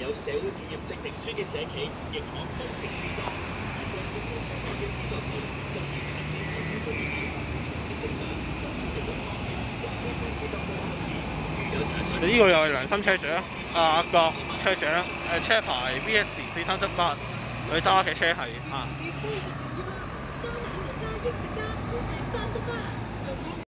有社會企業證，呢個又係良心車主？阿國車長，誒車牌 B S 四三七八，佢揸嘅車系啊。